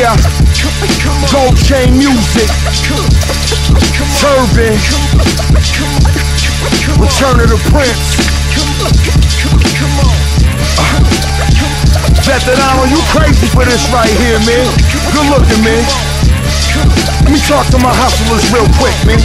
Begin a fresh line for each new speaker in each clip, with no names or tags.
Yeah, gold chain music, Turbin, return of the prince. Veterano, you crazy for this right here, man. Good looking, man. Let me talk to my hustlers real quick, man.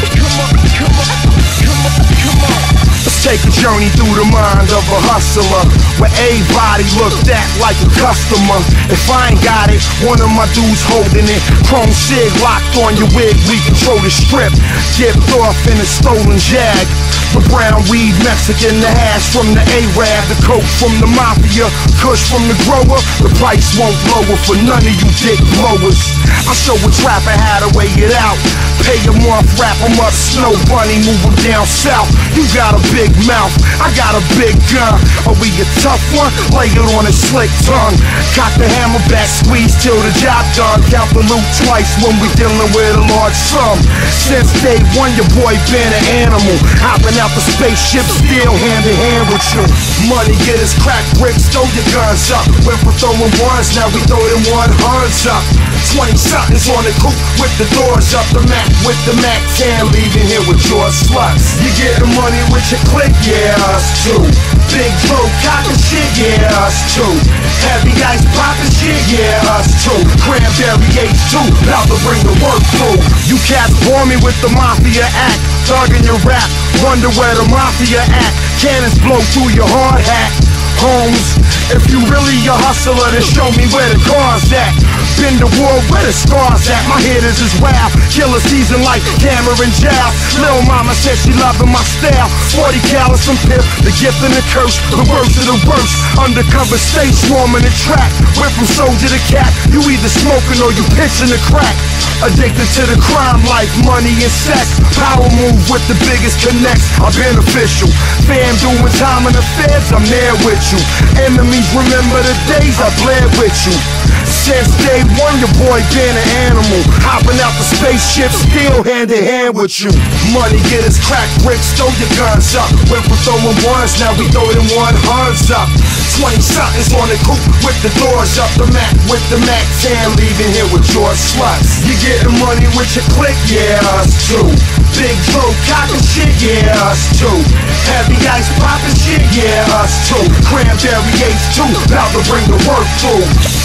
Journey through the mind of a hustler Where everybody looked at like a customer. If I ain't got it, one of my dudes holding it. Chrome sig locked on your wig, we control the strip. Dipped off in a stolen Jag. The brown weed Mexican, the hash from the Arab The coke from the mafia, kush from the grower. The price won't lower for none of you dick blowers. I show a trapper how to weigh it out Pay him off, wrap him up, snow bunny, move him down south. You got a big mouth, I got a big gun. Are we a tough one? Lay it on a slick tongue. Cock the hammer back, squeeze till the job done. Count the loot twice when we dealing with a large sum. Since day one your boy been an animal. Hopping out the spaceship, still hand in hand with you. Money get us crack bricks, throw your guns up. Went from throwing ones, now we throw them one hunts up. 20 somethings on the coupe with the doors up. The Mac with the Mac 10 leaving here with your sluts. You get the money with your click, yeah, us too. Big Joe cocking shit, yeah, us too. Heavy ice popping shit, yeah, us too. Cranberry H2, about to bring the work through. You cats bore me with the Mafia act Thugging your rap, wonder where the Mafia at. Cannons blow through your hard hat. Holmes, if you really a hustler, then show me where the car's at. Been to war where the scars at. My hitters is as wild. Killer season like Cameron Giles. Lil mama said she loving my style. 40 cal and some pip, the gift and the curse. The worst of the worst. Undercover stay swarming the track. Went from soldier to cat. You either smoking or you pitching the crack. Addicted to the crime life, money and sex. Power move with the biggest connects. I'm beneficial. Fam doing time in the feds, I'm there with you. Enemies remember the days I bled with you. Since day one, your boy been an animal. Hopping out the spaceship, still hand in hand with you. Money get us crack bricks, throw your guns up. Went from throwing ones, now we throw them one hunts up. 20 somethings on the coupe with the doors up. The Mac with the Mac 10, leaving here with your sluts. You getting money with your click, yeah, us too. Big Joe cocking shit, yeah, us too. Heavy ice popping shit, yeah, us too. Cranberry H2, about to bring the work through.